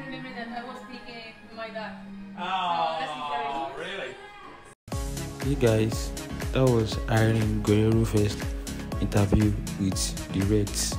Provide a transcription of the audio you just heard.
only memory that I was speaking my dad. Oh, really? Hey guys, that was Irene Guerrero first interview with the Reds.